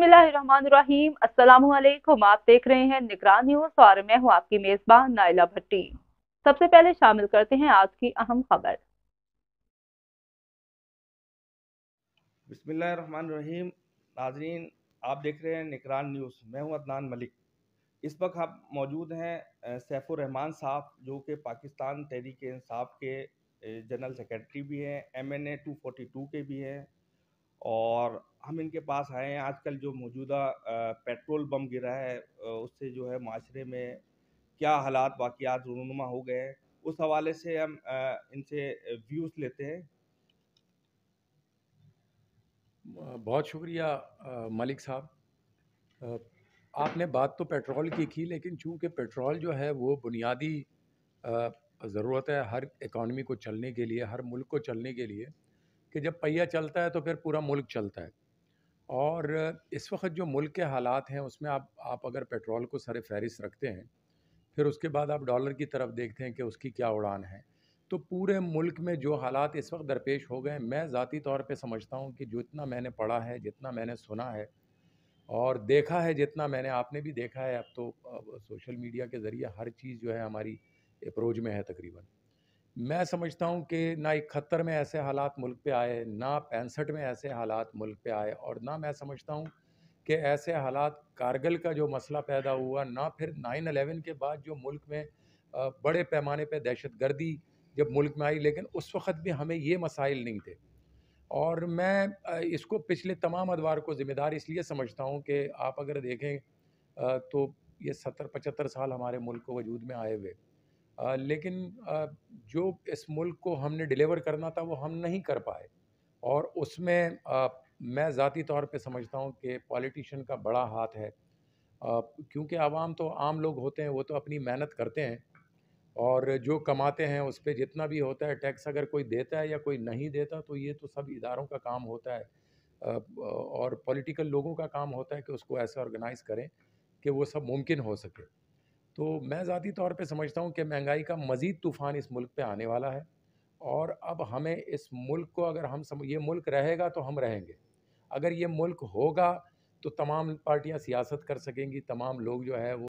बिस्मिल्लाहिर्रहमानिर्रहीम। अस्सलाम वालेकुम आप देख रहे हैं निगरान न्यूज़ और मैं हूँ आपकी मेजबान नाइला भट्टी। सबसे पहले शामिल करते हैं आज की अहम खबर। बिस्मिल्लाहिर्रहमानिर्रहीम। नाजरीन, आप देख रहे हैं निगरान न्यूज़। मैं हूँ अदनान मलिक। इस वक्त हम मौजूद हैं सैफुररहमान साहब, जो कि पाकिस्तान तहरीक इंसाफ के जनरल सेक्रेटरी भी हैं, M N A two forty two के भी हैं और हम इनके पास आए हैं। आजकल जो मौजूदा पेट्रोल बम गिरा है उससे जो है माशरे में क्या हालात वाक़ात रूनुमा हो गए हैं। उस हवाले से हम इनसे व्यूज़ लेते हैं। बहुत शुक्रिया मलिक साहब। आपने बात तो पेट्रोल की की, लेकिन चूँकि पेट्रोल जो है वो बुनियादी ज़रूरत है हर इकॉनमी को चलने के लिए, हर मुल्क को चलने के लिए कि जब पहिया चलता है तो फिर पूरा मुल्क चलता है। और इस वक्त जो मुल्क के हालात हैं, उसमें आप आप अगर पेट्रोल को सर फहरिस्त रखते हैं, फिर उसके बाद आप डॉलर की तरफ़ देखते हैं कि उसकी क्या उड़ान है। तो पूरे मुल्क में जो हालात इस वक्त दरपेश हो गए मैं ज़ाती तौर पे समझता हूँ कि जितना मैंने पढ़ा है, जितना मैंने सुना है और देखा है, जितना मैंने, आपने भी देखा है, अब तो सोशल मीडिया के ज़रिए हर चीज़ जो है हमारी अप्रोच में है तकरीबन। मैं समझता हूँ कि ना इकहत्तर में ऐसे हालात मुल्क पे आए, ना पैंसठ में ऐसे हालात मुल्क पे आए और ना मैं समझता हूँ कि ऐसे हालात कारगिल का जो मसला पैदा हुआ, ना फिर नाइन अलेवन के बाद जो मुल्क में बड़े पैमाने पे दहशत गर्दी जब मुल्क में आई, लेकिन उस वक़्त भी हमें ये मसाइल नहीं थे। और मैं इसको पिछले तमाम अदवार को ज़िम्मेदार इसलिए समझता हूँ कि आप अगर देखें तो ये सत्तर पचहत्तर साल हमारे मुल्क को वजूद में आए हुए। लेकिन जो इस मुल्क को हमने डिलीवर करना था, वो हम नहीं कर पाए। और उसमें मैं ज़ाती तौर पे समझता हूँ कि पॉलिटिशियन का बड़ा हाथ है। क्योंकि आवाम तो आम लोग होते हैं, वो तो अपनी मेहनत करते हैं। और जो कमाते हैं, उस पर जितना भी होता है, टैक्स अगर कोई देता है या कोई नहीं देता तो ये तो सब इदारों का काम होता है। और पॉलिटिकल लोगों का काम होता है कि उसको ऐसा ऑर्गेनाइज़ करें कि वो सब मुमकिन हो सके। तो मैं ज़ाती तौर पे समझता हूँ कि महँगाई का मज़ीद तूफ़ान इस मुल्क पे आने वाला है और अब हमें इस मुल्क को अगर हम सम, ये मुल्क रहेगा तो हम रहेंगे। अगर ये मुल्क होगा तो तमाम पार्टियाँ सियासत कर सकेंगी, तमाम लोग जो है वो